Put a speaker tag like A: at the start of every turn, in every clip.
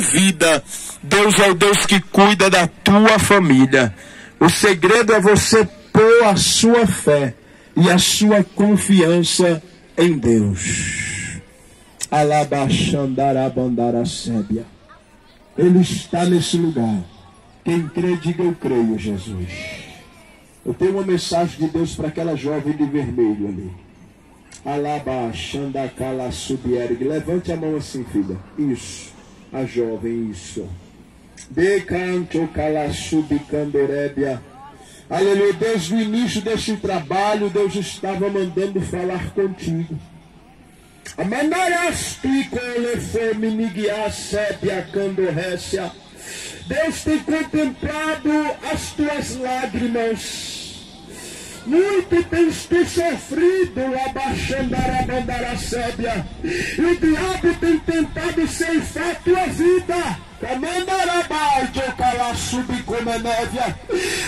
A: vida. Deus é o Deus que cuida da tua família. O segredo é você pôr a sua fé e a sua confiança em Deus. Alabaxandarabandarassébia. Ele está nesse lugar. Quem crê, diga eu creio, Jesus. Eu tenho uma mensagem de Deus para aquela jovem de vermelho ali. Alabaxandacala subierg. Levante a mão assim, filha. Isso. A jovem, isso. Decanto calasubicandorébia. Aleluia. Desde o início desse trabalho, Deus estava mandando falar contigo. Deus tem contemplado as tuas lágrimas. Muito tens tu sofrido, abaixando a sébia. E o diabo tem tentado ceifar tua vida.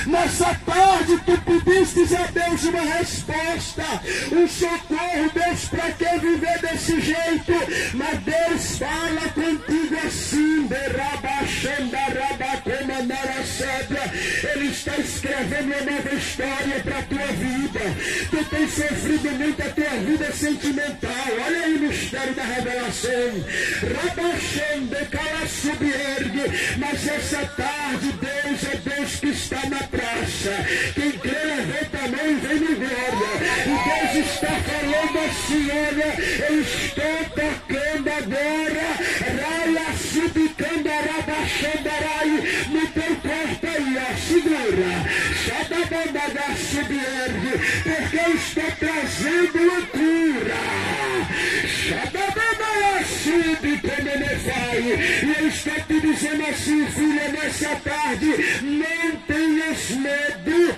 A: Nessa tarde tu pediste a Deus uma resposta, um socorro, Deus, para que viver desse jeito? Mas Deus fala contigo assim, Ele está escrevendo uma nova história para a tua vida. Tu tens sofrido muito a tua vida sentimental. Olha aí o mistério da revelação. Rabaxende, cala subir ergue, mas essa tarde Deus é Deus que está na praça. Quem crê, levanta a mão e vem no glória. E Deus está falando assim, olha, eu estou tocando agora, raia subicando arabaxandarai, segura. Só da banda da subiergue, porque estou trazendo uma cura. Só da banda subicando e eu estou te dizendo assim, filha, nessa tarde, não tenhas medo.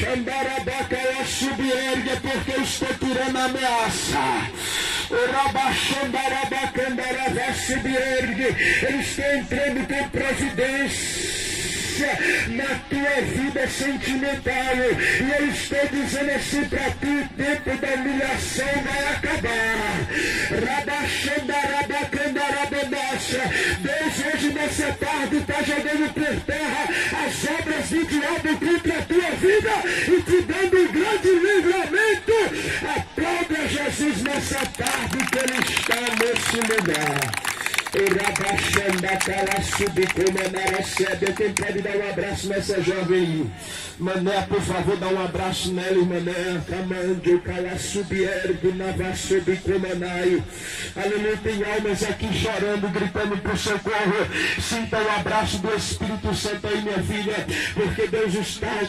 A: Xandarabacala subiergue, porque eu estou tirando a ameaça. Ele está entrando com providência na tua vida sentimental. E eu estou dizendo assim para ti: o tempo da humilhação vai acabar. Deus hoje nessa tarde está jogando por terra as obras do diabo contra a tua vida e te dando um grande livramento. Aplauda Jesus nessa tarde que Ele está nesse lugar. Quem pode dar um abraço nessa jovem? Mané, por favor, dá um abraço nela, mané. Camando, calasubiergo, navassubicomanai. Aleluia, tem almas aqui chorando, gritando por socorro. Sinta o abraço do Espírito Santo aí, minha filha, porque Deus está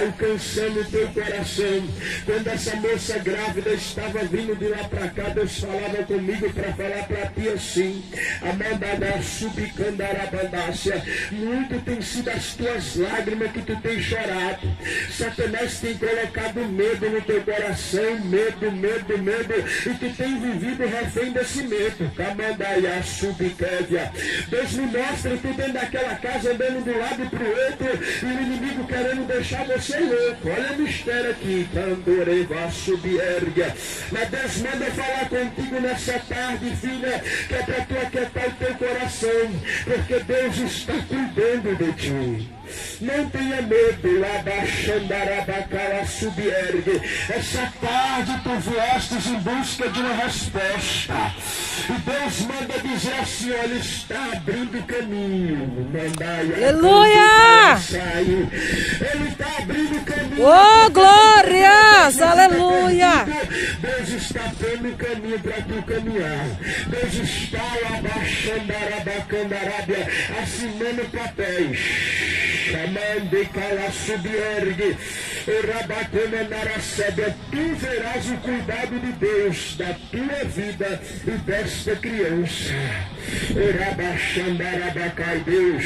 A: alcançando o teu coração. Quando essa moça grávida estava vindo de lá para cá, Deus falava comigo para falar para ti assim. Amandada, subicandarabandácia. Muito tem sido as tuas lágrimas que tu tens chorado. Satanás tem colocado medo no teu coração, medo, medo, medo, e tu tem vivido refém desse medo. Subkévia. Deus me mostra tu dentro daquela casa andando de um lado para o outro, e o inimigo querendo deixar você louco. Olha o mistério aqui. Mas Deus manda falar contigo nessa tarde, filha, que é para tu aquietar o teu coração, porque Deus está cuidando de ti. Não tenha medo, Labaxandarabacala subiergue. Essa tarde tu viestes em busca de uma resposta. E Deus manda dizer assim: olha, está abrindo caminho. Mandai
B: Aleluia!
A: Ele está abrindo caminho.
B: Oh, glórias! Aleluia!
A: Deus está dando para tu caminhar. Deus está abaixando assinando papéis chamando cala subiergue, tu verás o cuidado de Deus da tua vida e desta criança. Rabaxandarabacai, Deus,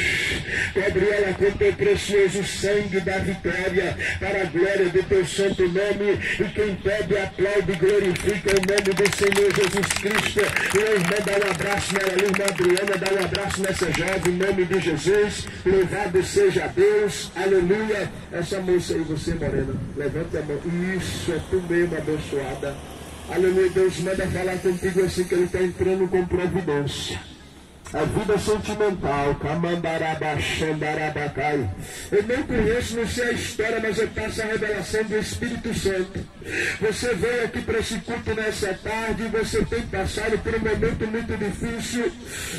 A: cobre ela com teu precioso sangue da vitória, para a glória do teu santo nome, e quem pede, aplaude e glorifica o nome do Senhor Jesus Cristo. E a irmã dá um abraço nela, a irmã Adriana, dá um abraço nessa jovem, em nome de Jesus. Louvado seja Deus, aleluia. Essa moça aí, você morena, levanta a mão. Isso, é tu mesmo, abençoada. Aleluia, Deus manda falar contigo assim que ele está entrando com providência. A vida sentimental, Camandarabaxandarabacai. Eu não conheço, não sei a história, mas eu passo a revelação do Espírito Santo. Você veio aqui para esse culto nessa tarde e você tem passado por um momento muito difícil.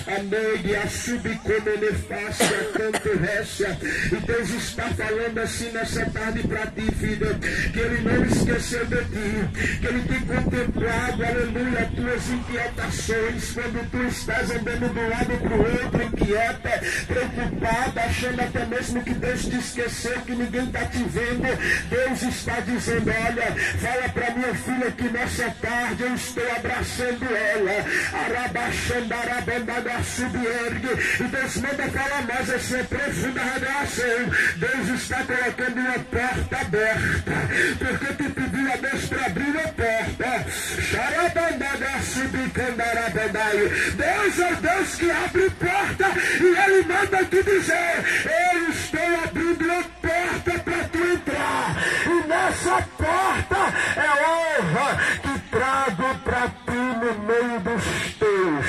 A: Amém. A subcomenefácia, canto récia. E Deus está falando assim nessa tarde para ti, filha, que Ele não esqueceu de ti, que Ele tem contemplado, aleluia, tuas inquietações quando tu estás andando do lado lado para o outro, inquieta, preocupada, achando até mesmo que Deus te esqueceu, que ninguém está te vendo. Deus está dizendo: olha, fala para minha filha que nessa tarde eu estou abraçando ela. Arabaxandarabandada subiergue. E Deus manda falar mais essa profunda revelação. Deus está colocando uma porta aberta. Porque tu Deus é Deus que abre porta e ele manda te dizer: Eu estou abrindo a porta para tu entrar. E nessa porta é honra que trago para ti no meio dos teus.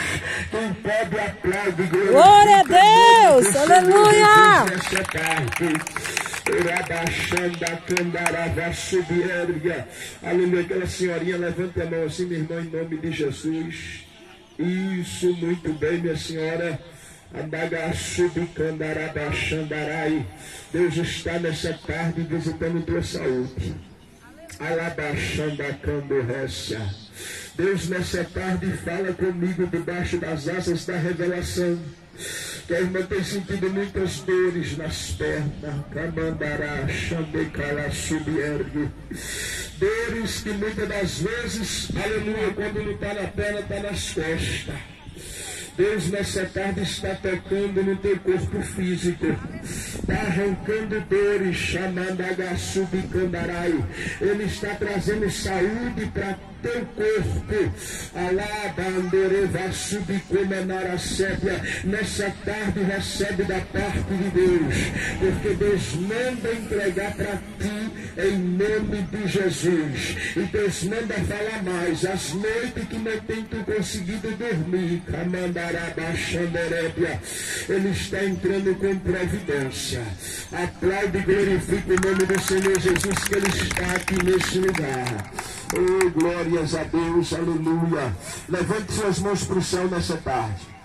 A: Quem pode aplaudir
B: glória a Deus, aleluia.
A: Aleluia. Aquela senhorinha levanta a mão assim, minha irmã, em nome de Jesus. Isso, muito bem, minha senhora. Deus está nessa tarde visitando tua saúde. Alabachandacandorrécia. Deus nessa tarde fala comigo debaixo das asas da revelação. Que a irmã tem sentido muitas dores nas pernas. Camandará, xandecala, subiergue. Dores que muitas das vezes, aleluia, quando não está na perna, está nas costas. Deus nessa tarde está tocando no teu corpo físico, arrancando dores, chamando a Candarai. Ele está trazendo saúde para teu corpo. Alabandereva subcomenar a sépia. Nessa tarde recebe da parte de Deus. Porque Deus manda entregar para ti em nome de Jesus. E Deus manda falar mais. As noites que não tem conseguido dormir. Ele está entrando com providência. Aplaude e glorifique o nome do Senhor Jesus que Ele está aqui nesse lugar. Oh, glórias a Deus, aleluia. Levante suas mãos para o céu nessa tarde.